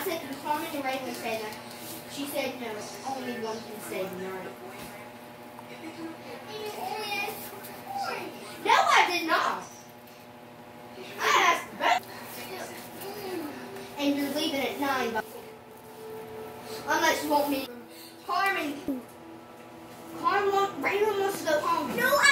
I said, can Carmen and Raymond say that? She said no. Only one can say no. No, I did not. I asked both. And you're leaving at nine. but- Unless you want me. Carmen. Carmen, Raymond wants to go home. No, I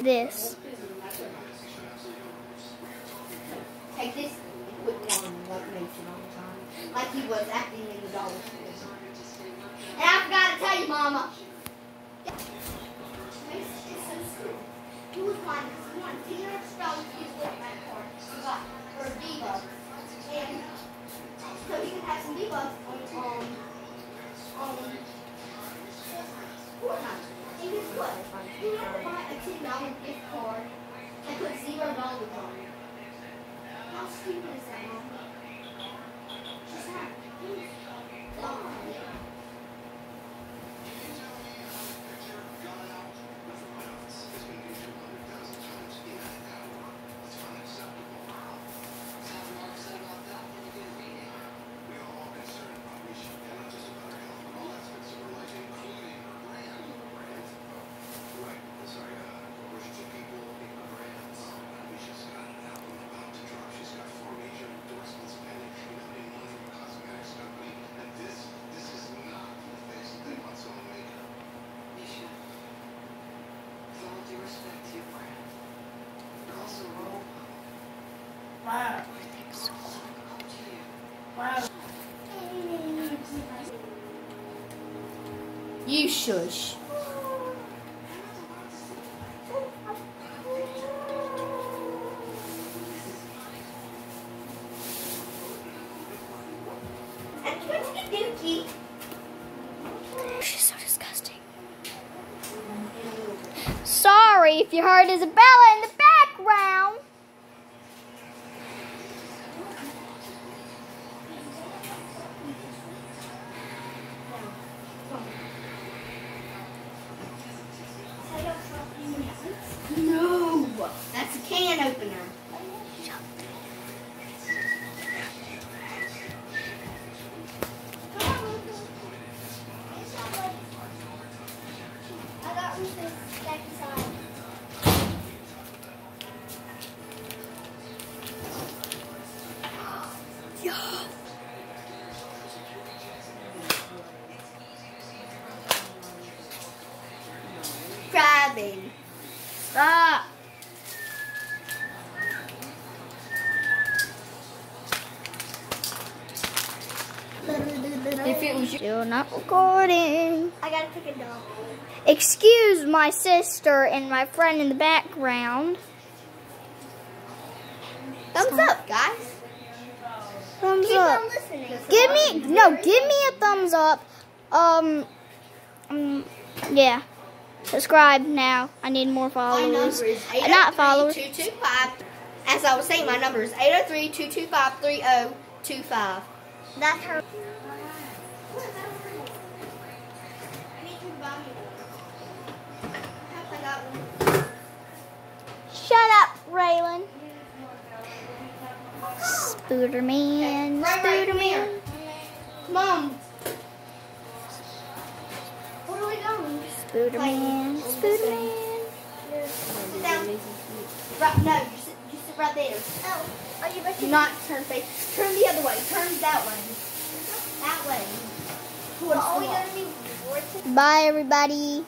This. Take this quit one like Mason all the time. Like he was acting in the dollar store. And I forgot to tell you, Mama. Mason is so stupid. He was lying because he wanted peanut dollars to use with my card. He got for V-Bucks. And so he could have some on, um, on what? He had to buy a $10 gift card and put zero dollars on it. How stupid is that, Mom? You shush. She's so disgusting. Sorry if you heard Isabella in the background. No, that's a can opener. Crybaby. Stop. If it was Still not recording. I gotta pick a dog. Excuse my sister and my friend in the background. thumbs up, guys. Thumbs Keep up. on listening. Give me no, give me a thumbs up. Um, um yeah. Subscribe now. I need more My number followers. is Uh, Not followers. 803-225. As I was saying, my number is 803-225-3025. That's her. Spooderman. Right, right, Spooderman. Come on. Where are we going? Spooderman. Spooderman. Sit down. Right, no, you sit, you sit right there. Oh, are you ready? Not turn face. Turn the other way. Turn that way. That way. Well, are we gonna be Bye, everybody.